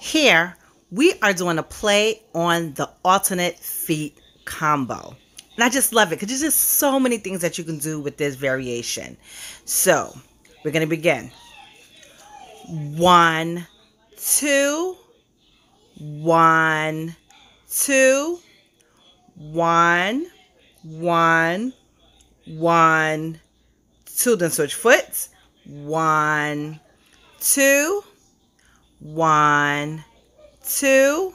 Here, we are doing a play on the alternate feet combo. And I just love it because there's just so many things that you can do with this variation. So, we're going to begin. One, two, one, two, one, one, one, two. Then switch foot. One, two, one, two,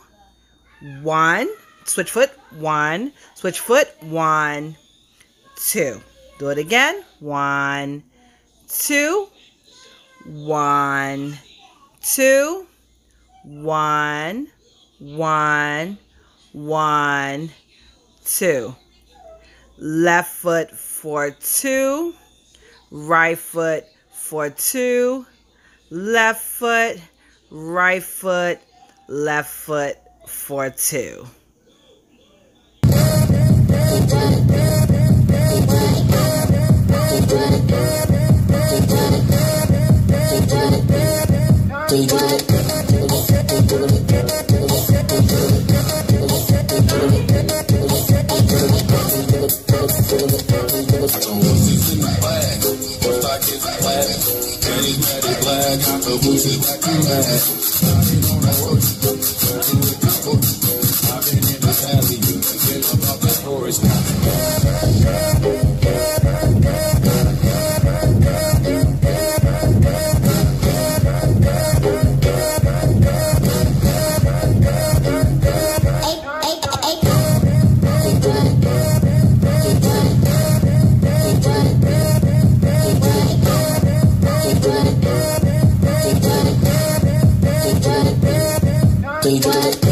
one, switch foot, one, switch foot, one, two. Do it again. One, two, one, two, one, one, one, two. Left foot for two, right foot for two, left foot, right foot, left foot for two. In the flag. First I get the Do do do it?